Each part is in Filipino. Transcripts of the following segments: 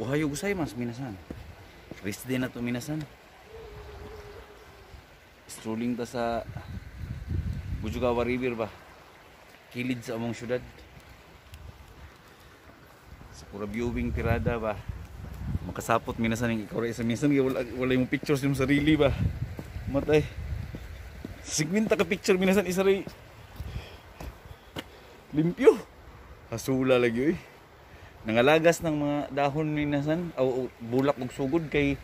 Ohayo gozaimasu minasan. Rest day na to minasan. Strolling ta sa Bujugawa River ba. Kilid sa among syudad. Sa pura viewing tirada ba. Makasapot minasan yung ikaw sa minsan wala, wala yung pictures yung sarili ba. Matay. Sigminta ka picture minasan isa rin. Limpyo. Hasula lagi eh. Nangalagas ng mga dahon minasan o bulak ug sugod kay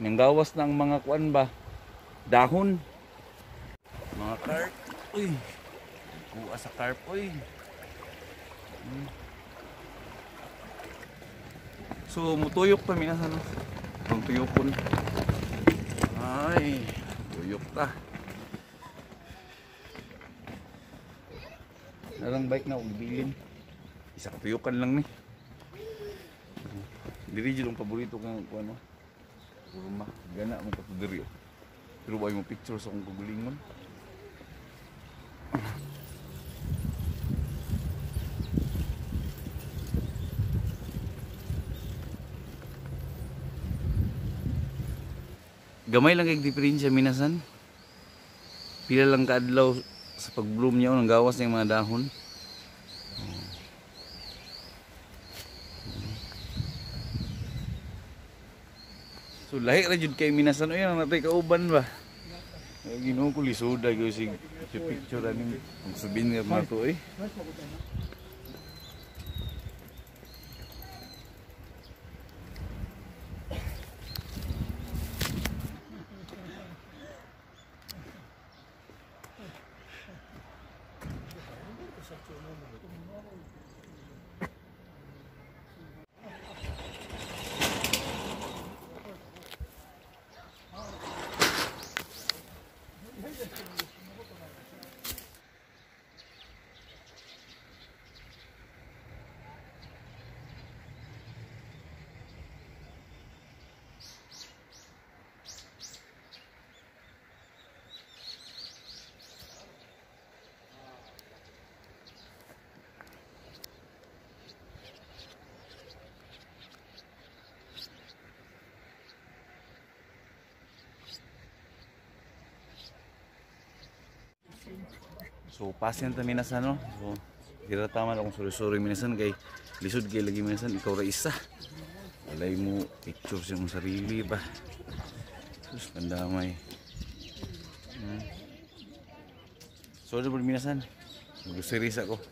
nanggawas ng mga kuan ba? Dahon. Mga carp. Uy. Kuha sa carp uy. Hmm. so mutuyok pa minasan no ang tuyokon ay tuyok ta. Narang bike na og bilin. Isa ka tuyukan lang ni. Diri jud ang paborito kang kuno. Kurma, gana mo ka diri. oh. Pero yung picture sa akong gugulingon? Gamay lang kay diferensya minasan. Pila lang kaadlaw sa pag-bloom niya nang gawas ng mga dahon. So lahi ra jud kay minasan oy natay kauban ba. Ginoo ko lisoda gyud sig si picture ani ang souvenir na to eh. So pasin ta minasan no. So dira tama akong sorry-sorry minasan kay lisod kay lagi minasan ikaw ra isa. Walay mo picture sa imong sarili ba. Sus pandamay. Hmm. Sorry po minasan. Mag-series ako.